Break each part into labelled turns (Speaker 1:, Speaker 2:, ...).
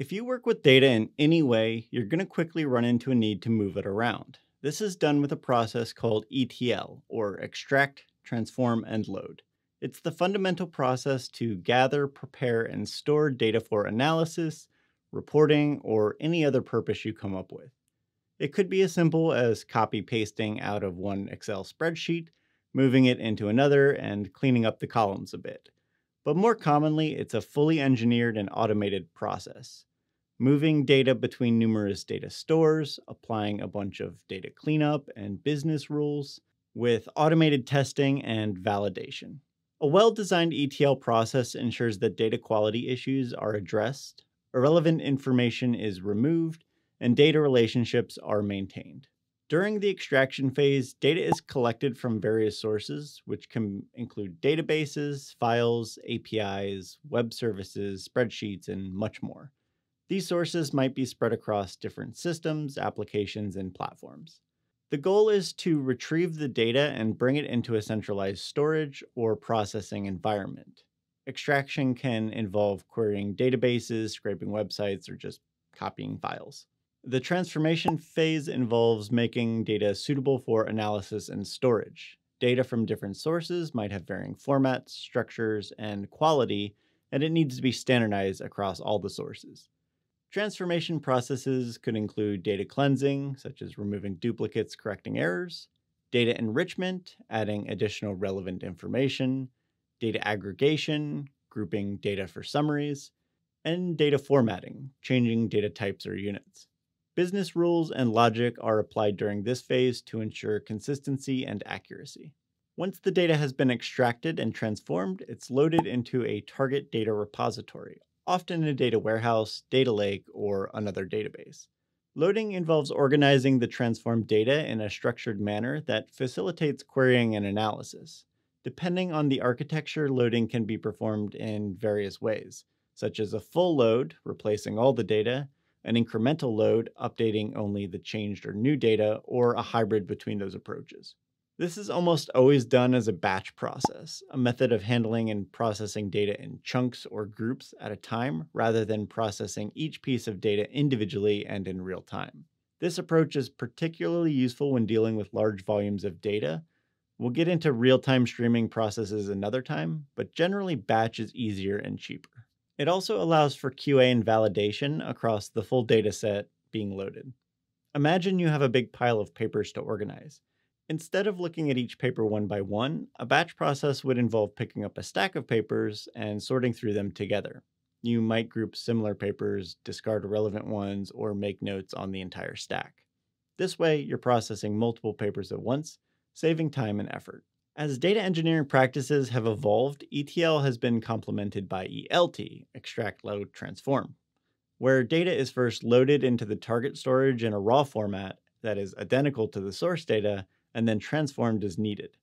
Speaker 1: If you work with data in any way, you're going to quickly run into a need to move it around. This is done with a process called ETL, or extract, transform, and load. It's the fundamental process to gather, prepare, and store data for analysis, reporting, or any other purpose you come up with. It could be as simple as copy pasting out of one Excel spreadsheet, moving it into another, and cleaning up the columns a bit. But more commonly, it's a fully engineered and automated process. Moving data between numerous data stores, applying a bunch of data cleanup and business rules, with automated testing and validation. A well designed ETL process ensures that data quality issues are addressed, irrelevant information is removed, and data relationships are maintained. During the extraction phase, data is collected from various sources, which can include databases, files, APIs, web services, spreadsheets, and much more. These sources might be spread across different systems, applications, and platforms. The goal is to retrieve the data and bring it into a centralized storage or processing environment. Extraction can involve querying databases, scraping websites, or just copying files. The transformation phase involves making data suitable for analysis and storage. Data from different sources might have varying formats, structures, and quality, and it needs to be standardized across all the sources. Transformation processes could include data cleansing, such as removing duplicates, correcting errors, data enrichment, adding additional relevant information, data aggregation, grouping data for summaries, and data formatting, changing data types or units. Business rules and logic are applied during this phase to ensure consistency and accuracy. Once the data has been extracted and transformed, it's loaded into a target data repository, often in a data warehouse, data lake, or another database. Loading involves organizing the transformed data in a structured manner that facilitates querying and analysis. Depending on the architecture, loading can be performed in various ways, such as a full load, replacing all the data, an incremental load, updating only the changed or new data, or a hybrid between those approaches. This is almost always done as a batch process, a method of handling and processing data in chunks or groups at a time, rather than processing each piece of data individually and in real time. This approach is particularly useful when dealing with large volumes of data. We'll get into real time streaming processes another time, but generally, batch is easier and cheaper. It also allows for QA and validation across the full dataset being loaded. Imagine you have a big pile of papers to organize. Instead of looking at each paper one by one, a batch process would involve picking up a stack of papers and sorting through them together. You might group similar papers, discard irrelevant ones, or make notes on the entire stack. This way, you're processing multiple papers at once, saving time and effort. As data engineering practices have evolved, ETL has been complemented by ELT, extract, load, transform, where data is first loaded into the target storage in a raw format that is identical to the source data and then transformed as needed.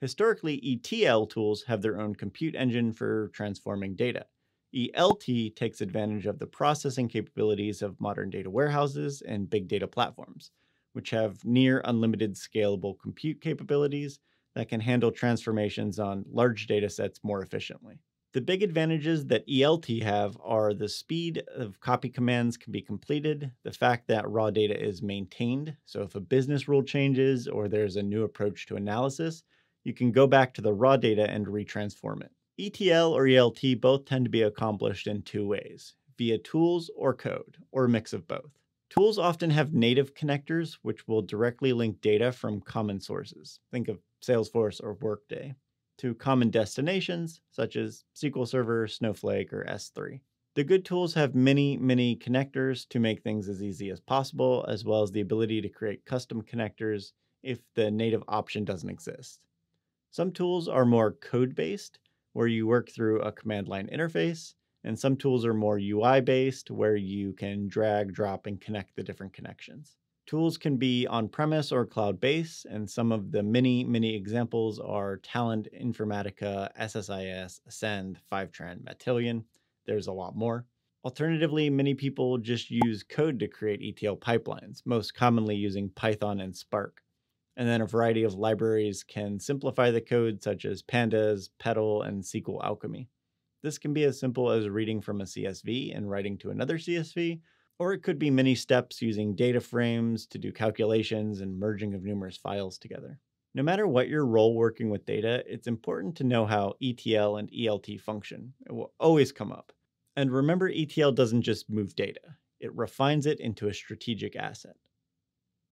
Speaker 1: Historically, ETL tools have their own compute engine for transforming data. ELT takes advantage of the processing capabilities of modern data warehouses and big data platforms, which have near unlimited scalable compute capabilities that can handle transformations on large data sets more efficiently. The big advantages that ELT have are the speed of copy commands can be completed, the fact that raw data is maintained. So if a business rule changes or there's a new approach to analysis, you can go back to the raw data and retransform it. ETL or ELT both tend to be accomplished in two ways via tools or code, or a mix of both. Tools often have native connectors, which will directly link data from common sources. Think of Salesforce or Workday, to common destinations such as SQL Server, Snowflake, or S3. The good tools have many, many connectors to make things as easy as possible, as well as the ability to create custom connectors if the native option doesn't exist. Some tools are more code based, where you work through a command line interface, and some tools are more UI based, where you can drag, drop, and connect the different connections. Tools can be on premise or cloud based, and some of the many, many examples are Talend, Informatica, SSIS, Ascend, Fivetran, Matillion. There's a lot more. Alternatively, many people just use code to create ETL pipelines, most commonly using Python and Spark. And then a variety of libraries can simplify the code, such as Pandas, petl, and SQL Alchemy. This can be as simple as reading from a CSV and writing to another CSV, or it could be many steps using data frames to do calculations and merging of numerous files together. No matter what your role working with data, it's important to know how ETL and ELT function. It will always come up. And remember, ETL doesn't just move data, it refines it into a strategic asset.